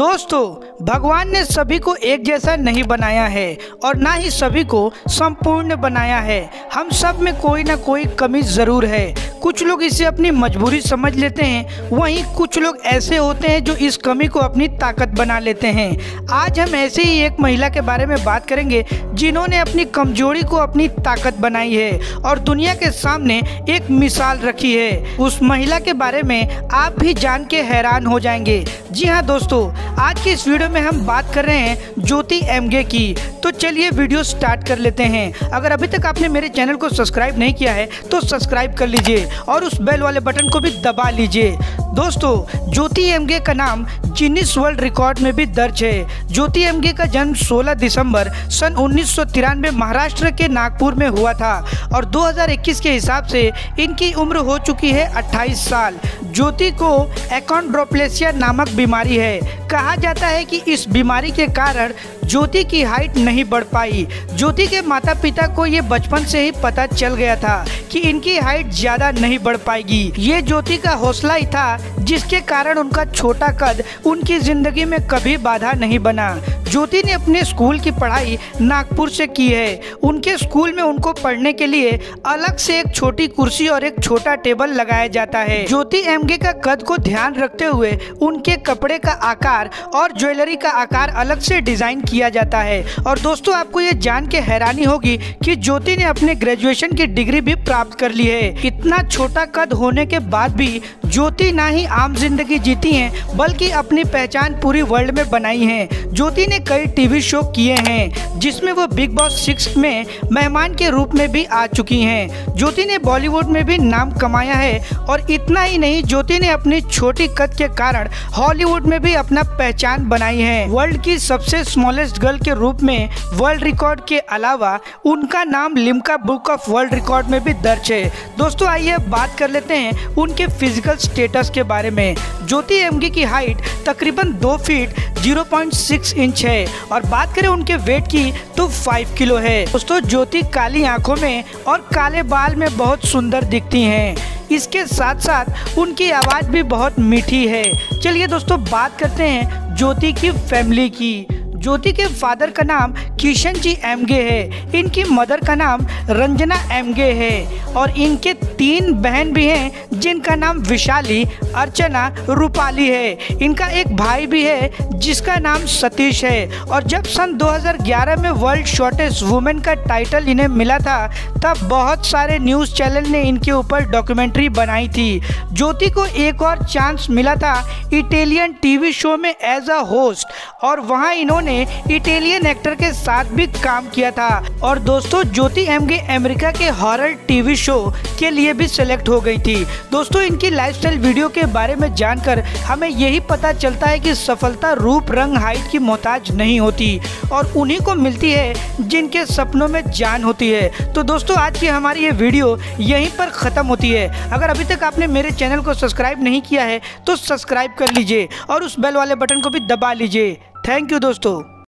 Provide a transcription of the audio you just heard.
दोस्तों, भगवान ने सभी को एक जैसा नहीं बनाया है और ना ही सभी को संपूर्ण बनाया है। हम सब में कोई ना कोई कमी ज़रूर है। कुछ लोग इसे अपनी मजबूरी समझ लेते हैं, वहीं कुछ लोग ऐसे होते हैं जो इस कमी को अपनी ताकत बना लेते हैं। आज हम ऐसे ही एक महिला के बारे में बात करेंगे, जिन्होंने अपनी कमज़ोरी को अपनी ताकत बनाई है और दुनिया के सामने एक मिसाल रखी है। उस महिला के बारे में आप भी जान के हैरान हो जाएँगे। जी हाँ दोस्तों आज की इस वीडियो में हम बात कर रहे हैं ज्योति एमगे की। तो चलिए वीडियो स्टार्ट कर लेते हैं। अगर अभी तक आपने मेरे चैनल को सब्सक्राइब नहीं किया है तो सब्सक्राइब कर लीजिए और उस बेल वाले बटन को भी दबा लीजिए। दोस्तों, ज्योति एमगे का नाम जिनिस वर्ल्ड रिकॉर्ड में भी दर्ज है। ज्योति एमगे का जन्म 16 दिसंबर सन उन्नीस सौ तिरानवे महाराष्ट्र के नागपुर में हुआ था और 2021 के हिसाब से इनकी उम्र हो चुकी है 28 साल। ज्योति को एकॉन्ड्रोप्लेसिया नामक बीमारी है। कहा जाता है कि इस बीमारी के कारण ज्योति की हाइट नहीं बढ़ पाई। ज्योति के माता पिता को ये बचपन से ही पता चल गया था कि इनकी हाइट ज़्यादा नहीं बढ़ पाएगी। ये ज्योति का हौसला ही था, जिसके कारण उनका छोटा कद उनकी ज़िंदगी में कभी बाधा नहीं बना। ज्योति ने अपने स्कूल की पढ़ाई नागपुर से की है। उनके स्कूल में उनको पढ़ने के लिए अलग से एक छोटी कुर्सी और एक छोटा टेबल लगाया जाता है। ज्योति एमगे का कद को ध्यान रखते हुए उनके कपड़े का आकार और ज्वेलरी का आकार अलग से डिज़ाइन किया जाता है। और दोस्तों, आपको ये जान के हैरानी होगी कि ज्योति ने अपने ग्रेजुएशन की डिग्री भी प्राप्त कर ली है। इतना छोटा कद होने के बाद भी ज्योति ना ही आम ज़िंदगी जीती है, बल्कि अपनी पहचान पूरी वर्ल्ड में बनाई है। ज्योति ने कई टीवी शो किए हैं। जिसमें वो बिग बॉस सिक्स में मेहमान के रूप में भी आ चुकी हैं। ज्योति ने बॉलीवुड में भी नाम कमाया है और इतना ही नहीं, ज्योति ने अपनी छोटी कद के कारण हॉलीवुड में भी अपना पहचान बनाई है। वर्ल्ड की सबसे स्मॉलेस्ट गर्ल के रूप में वर्ल्ड रिकॉर्ड के अलावा उनका नाम Limca book of world record में भी दर्ज है। दोस्तों, आइए बात कर लेते हैं उनके फ़िज़िकल स्टेटस के बारे में। ज्योति एमगी की हाइट तकरीबन दो फीट 0.6 इंच है। और बात करें उनके वेट की तो 5 किलो है। दोस्तों, ज्योति काली आँखों में और काले बाल में बहुत सुंदर दिखती हैं। इसके साथ साथ उनकी आवाज़ भी बहुत मीठी है। चलिए दोस्तों, बात करते हैं ज्योति की फैमिली की। ज्योति के फादर का नाम किशन जी एमगे है। इनकी मदर का नाम रंजना एमगे है। और इनके तीन बहन भी हैं, जिनका नाम विशाली, अर्चना, रूपाली है। इनका एक भाई भी है, जिसका नाम सतीश है। और जब सन 2011 में वर्ल्ड शॉर्टेस्ट वुमेन का टाइटल इन्हें मिला था, तब बहुत सारे न्यूज़ चैनल ने इनके ऊपर डॉक्यूमेंट्री बनाई थी। ज्योति को एक और चांस मिला था इटालियन टीवी शो में एज अ होस्ट। और वहाँ इन्होंने इटालियन एक्टर के साथ भी काम किया था। और दोस्तों, ज्योति एमगे अमेरिका के हॉरर टीवी शो के लिए भी सिलेक्ट हो गई थी। दोस्तों, इनकी लाइफस्टाइल वीडियो के बारे में जानकर हमें यही पता चलता है कि सफलता रूप, रंग हाइट की मोहताज नहीं होती और उन्हीं को मिलती है जिनके सपनों में जान होती है। तो दोस्तों, आज की हमारी ये वीडियो यहीं पर ख़त्म होती है। अगर अभी तक आपने मेरे चैनल को सब्सक्राइब नहीं किया है तो सब्सक्राइब कर लीजिए और उस बेल वाले बटन को भी दबा लीजिए। थैंक यू दोस्तों।